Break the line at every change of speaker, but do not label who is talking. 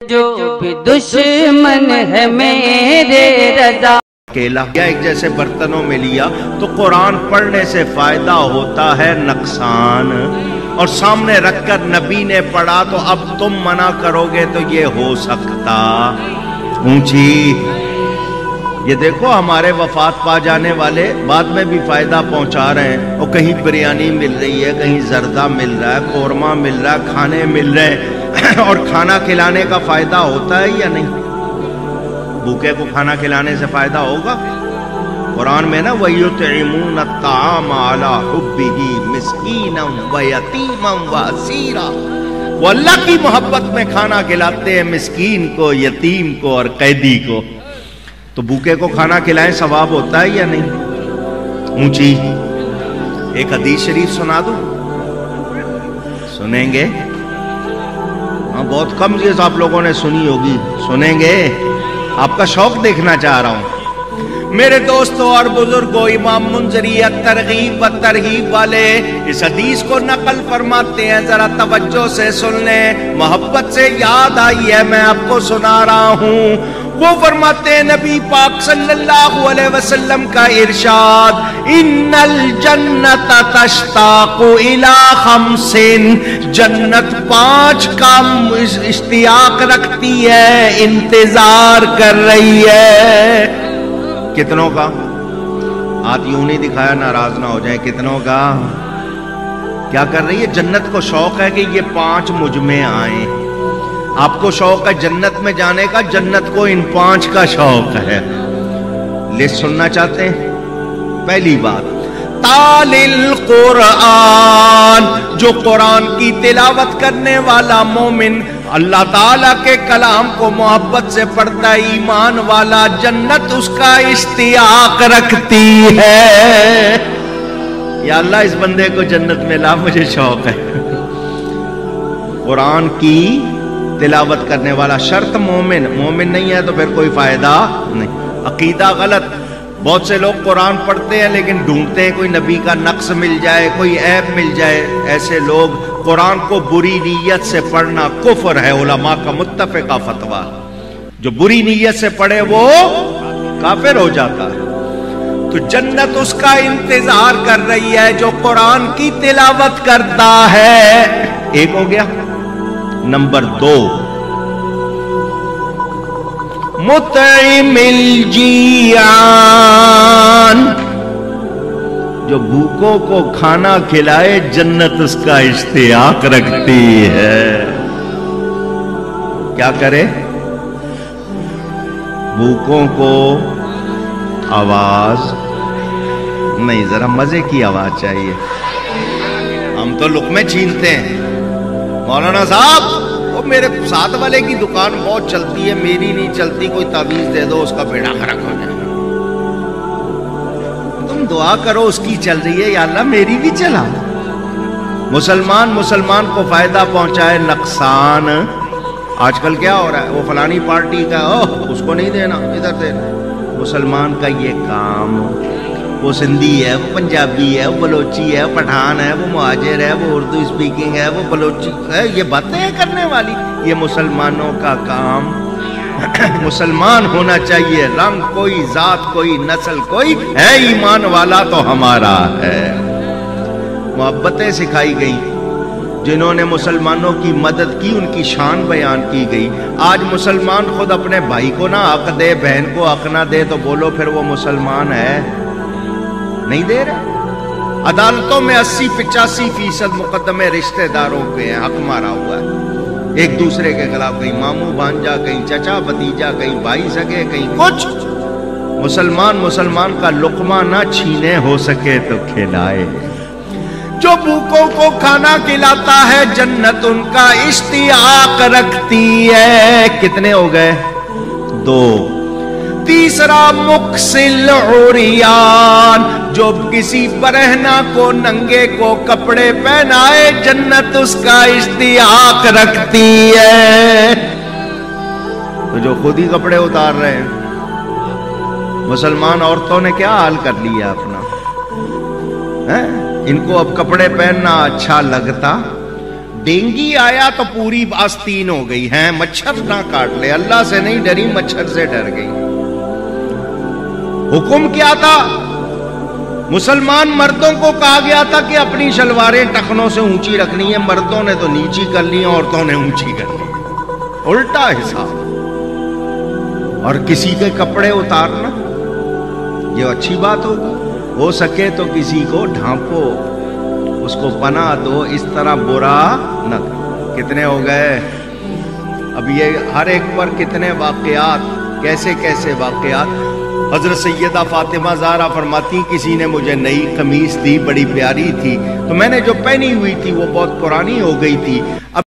जो भी दुश्मन है मेरे रजा।
अकेला एक जैसे बर्तनों में लिया तो कुरान पढ़ने से फ़ायदा होता है नुकसान। और सामने रखकर नबी ने पढ़ा तो अब तुम मना करोगे तो ये हो सकता। ऊँची। ये देखो, हमारे वफात पा जाने वाले बाद में भी फ़ायदा पहुँचा रहे हैं। और कहीं बिरयानी मिल रही है, कहीं जर्दा मिल रहा है, कौरमा मिल रहा है, खाने मिल रहे हैं। और खाना खिलाने का फ़ायदा होता है या नहीं? भूखे को खाना खिलाने से फ़ायदा होगा। कुरान में ना वयुतमून ताम अला हुब्बिही मिस्कीनम व वो अल्लाह की मोहब्बत में खाना खिलाते हैं, मिस्कीन को, यतीम को और कैदी को। तो भूखे को खाना खिलाएँ, सवाब होता है या नहीं? ऊँची। एक हदीस शरीफ सुना दो? सुनेंगे? हाँ बहुत कम चीज़ आप लोगों ने सुनी होगी। सुनेंगे। आपका शौक देखना चाह रहा हूँ। मेरे दोस्तों और बुजुर्गो, इमाम मुंजरी तरगीब व तरहीब वाले, इस हदीस को नकल फरमाते हैं, जरा तवज्जो से सुन लें। मोहब्बत से याद आई है, मैं आपको सुना रहा हूँ। वो फरमाते हैं, नबी पाक सल्लल्लाहु अलैहि वसल्लम का इरशाद, इन्नल जन्नत तश्ताकु इला खमसिन जन्नत पाँच का इश्तियाक रखती है, इंतज़ार कर रही है। कितनों का? आज यूँ नहीं दिखाया, नाराज़ ना हो जाए, कितनों का? क्या कर रही है? जन्नत को शौक है कि ये पाँच मुझमें आए। आपको शौक है जन्नत में जाने का? जन्नत को इन पाँच का शौक है। लिस्ट सुनना चाहते हैं? पहली बात, तालिल कुरान, जो कुरान की तिलावत करने वाला मोमिन, अल्लाह ताला के कलाम को मोहब्बत से पढ़ता, ईमान वाला जन्नत उसका इश्तियाक रखती है। या अल्लाह इस बंदे को जन्नत में ला, मुझे शौक है। कुरान की तिलावत करने वाला शर्त मोमिन मोमिन नहीं है तो फिर कोई फ़ायदा नहीं। अकीदा गलत। बहुत से लोग कुरान पढ़ते हैं लेकिन ढूंढते हैं कोई नबी का नक्श मिल जाए, कोई ऐप मिल जाए। ऐसे लोग कुरान को बुरी नीयत से पढ़ना कुफर है, उलमा का मुत्तफ़ा फतवा। जो बुरी नीयत से पढ़े वो काफिर हो जाता है। तो जन्नत उसका इंतज़ार कर रही है जो कुरान की तिलावत करता है। एक हो गया। नंबर दो। मुतमिल जियान। जो भूखों को खाना खिलाए, जन्नत उसका इश्तियाक रखती है। क्या करे? भूखों को आवाज़। नहीं, जरा मज़े की आवाज़ चाहिए। हम तो लुक में छीनते हैं। मौलाना साहब, वो मेरे साथ वाले की दुकान बहुत चलती है, मेरी नहीं चलती, कोई तावीज दे दो, उसका बेड़ा खराब हो जाएगा तुम दुआ करो उसकी चल रही है, या अल्लाह मेरी भी चला। मुसलमान मुसलमान को फ़ायदा पहुँचाए नुकसान। आजकल क्या हो रहा है, वो फलानी पार्टी का, ओह, उसको नहीं देना, इधर देना। मुसलमान का ये काम। वो सिंधी है, वो पंजाबी है, वो बलोची है पठान है, वो मुहाजिर है, वो उर्दू स्पीकिंग है, वो बलोची है, ये बातें करने वाली। ये मुसलमानों का काम। मुसलमान होना चाहिए, रंग कोई, जात कोई, नस्ल कोई, है ईमान वाला तो हमारा है। मोहब्बतें सिखाई गई, जिन्होंने मुसलमानों की मदद की, उनकी शान बयान की गई। आज मुसलमान खुद अपने भाई को ना हक दे, बहन को हक ना दे तो बोलो फिर वो मुसलमान है। नहीं दे रहे। अदालतों में अस्सी पिचासी फ़ीसद मुकदमे रिश्तेदारों के हैं, हक मारा हुआ है। एक दूसरे के खिलाफ कहीं मामू भांजा, कहीं चचा भतीजा, कहीं भाई सके कहीं कुछ। मुसलमान मुसलमान का लुकमा ना छीने, हो सके तो खिलाए। जो भूखों को खाना खिलाता है, जन्नत उनका इश्तियाक रखती है। कितने हो गए? दो। तीसरा मुक्सिल उरियान जो किसी बरहना को नंगे को कपड़े पहनाए, जन्नत उसका इश्तियाक रखती है। तो जो खुद ही कपड़े उतार रहे हैं। मुसलमान औरतों ने क्या हाल कर लिया अपना? है? इनको अब कपड़े पहनना अच्छा लगता? डेंगी आया तो पूरी आस्तीन हो गई, है? मच्छर ना काट ले। अल्लाह से नहीं डरी, मच्छर से डर गई। हुक्म क्या था। मुसलमान मर्दों को कहा गया था कि अपनी शलवारें टखनों से ऊँची रखनी है। मर्दों ने तो नीची कर ली, औरतों ने ऊँची कर ली। उल्टा हिसाब। और किसी के कपड़े उतारना, ये अच्छी बात होगी। हो सके तो किसी को ढांपो, उसको पना दो, इस तरह बुरा न कितने हो गए? अब ये हर एक पर कितने वाकयात कैसे कैसे वाकयात? हज़रत सैदा फातिमा जारा फरमाती, किसी ने मुझे नई कमीज दी, बड़ी प्यारी थी। तो मैंने जो पहनी हुई थी, वो बहुत पुरानी हो गई थी। अब